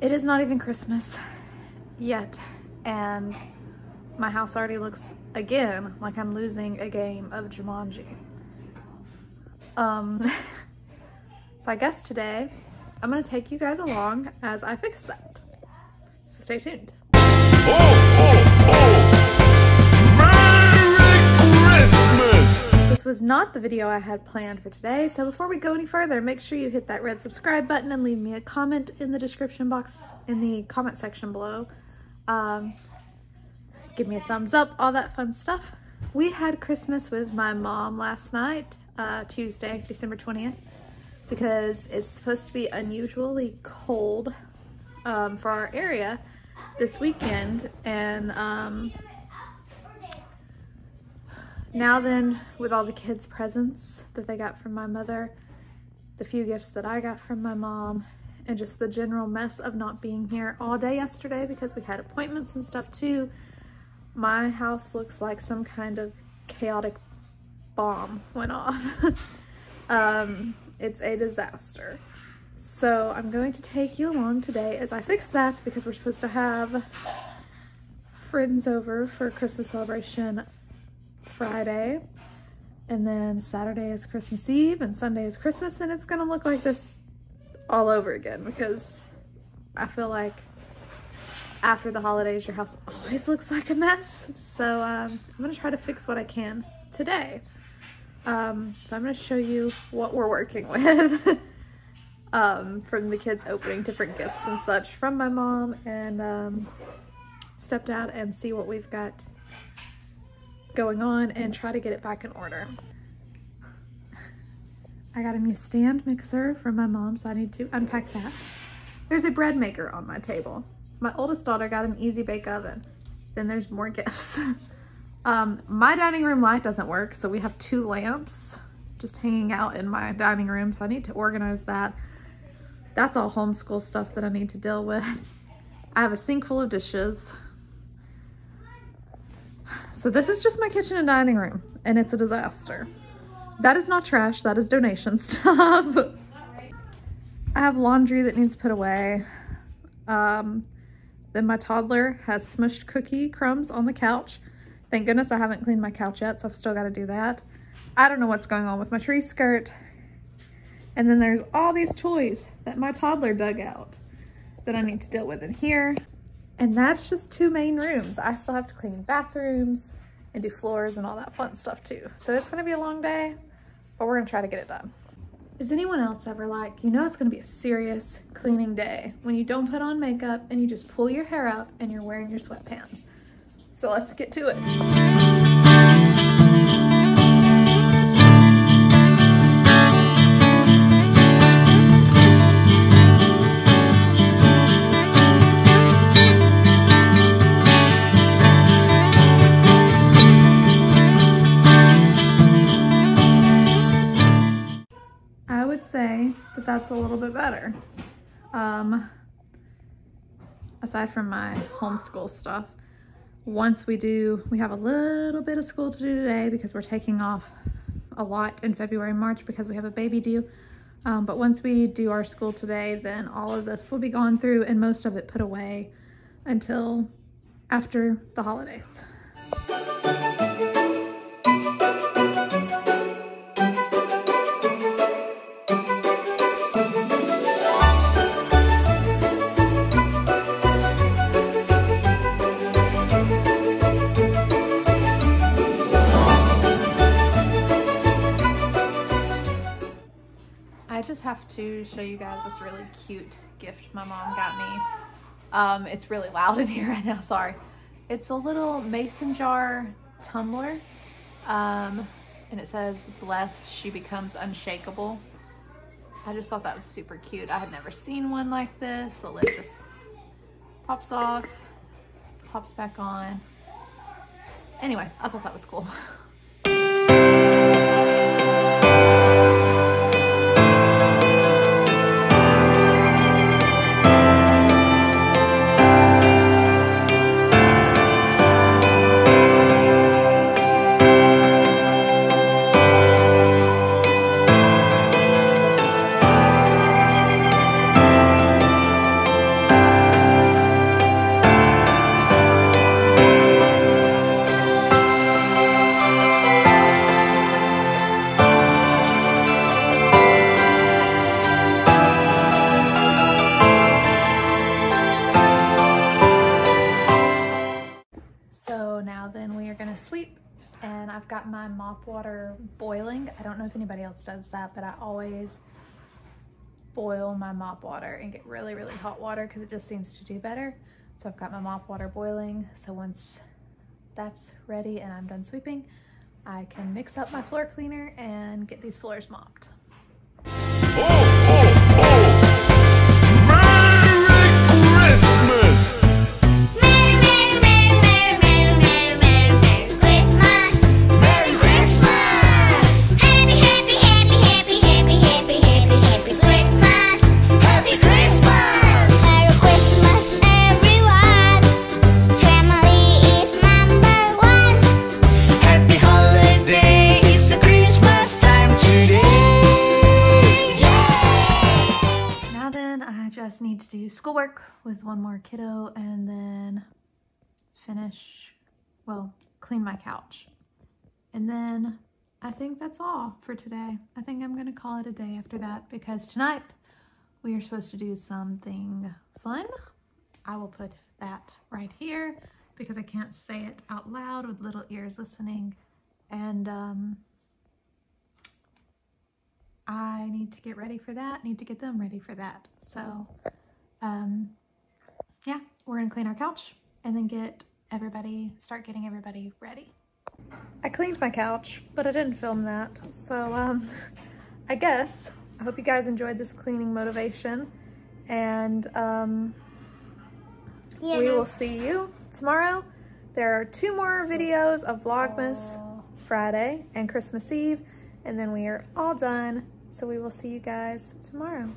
It is not even Christmas yet, and my house already looks, again, like I'm losing a game of Jumanji. Um, so I guess today, I'm gonna take you guys along as I fix that. So stay tuned. This was not the video I had planned for today, so before we go any further, make sure you hit that red subscribe button and leave me a comment in the description box, in the comment section below. Um, give me a thumbs up, all that fun stuff. We had Christmas with my mom last night, uh, Tuesday, December 20th, because it's supposed to be unusually cold um, for our area this weekend, and um, now then, with all the kids' presents that they got from my mother, the few gifts that I got from my mom, and just the general mess of not being here all day yesterday because we had appointments and stuff too, my house looks like some kind of chaotic bomb went off. um, it's a disaster. So I'm going to take you along today as I fix that because we're supposed to have friends over for Christmas celebration Friday. And then Saturday is Christmas Eve and Sunday is Christmas and it's gonna look like this all over again because I feel like after the holidays, your house always looks like a mess. So um, I'm gonna try to fix what I can today. Um, so I'm gonna show you what we're working with um, from the kids opening different gifts and such from my mom and um, stepdad and see what we've got going on and try to get it back in order. I got a new stand mixer from my mom, so I need to unpack that. There's a bread maker on my table. My oldest daughter got an easy bake oven. Then there's more gifts. um, my dining room light doesn't work, so we have two lamps just hanging out in my dining room, so I need to organize that. That's all homeschool stuff that I need to deal with. I have a sink full of dishes. So this is just my kitchen and dining room, and it's a disaster. That is not trash, that is donation stuff. I have laundry that needs put away. Um, then my toddler has smushed cookie crumbs on the couch. Thank goodness I haven't cleaned my couch yet, so I've still got to do that. I don't know what's going on with my tree skirt. And then there's all these toys that my toddler dug out that I need to deal with in here. And that's just two main rooms. I still have to clean bathrooms and do floors and all that fun stuff too. So it's gonna be a long day, but we're gonna try to get it done. Is anyone else ever like, you know it's gonna be a serious cleaning day when you don't put on makeup and you just pull your hair up and you're wearing your sweatpants. So let's get to it. That's a little bit better. Um, aside from my homeschool stuff, once we do, we have a little bit of school to do today because we're taking off a lot in February, March because we have a baby due. Um, but once we do our school today, then all of this will be gone through and most of it put away until after the holidays. To show you guys this really cute gift my mom got me. Um, it's really loud in here right now, sorry. It's a little mason jar tumbler. Um, and it says, blessed, she becomes unshakable. I just thought that was super cute. I had never seen one like this. The lid just pops off, pops back on. Anyway, I thought that was cool. I've got my mop water boiling. I don't know if anybody else does that, but I always boil my mop water and get really, really hot water because it just seems to do better. So I've got my mop water boiling. So once that's ready and I'm done sweeping, I can mix up my floor cleaner and get these floors mopped. Schoolwork with one more kiddo and then finish, well, clean my couch. And then I think that's all for today. I think I'm gonna call it a day after that because tonight we are supposed to do something fun. I will put that right here because I can't say it out loud with little ears listening. And um, I need to get ready for that, need to get them ready for that. So um, yeah, we're gonna clean our couch and then get everybody, start getting everybody ready. I cleaned my couch, but I didn't film that. So um, I guess, I hope you guys enjoyed this cleaning motivation and um, yeah. we will see you tomorrow. There are two more videos of Vlogmas Friday and Christmas Eve, and then we are all done. So we will see you guys tomorrow.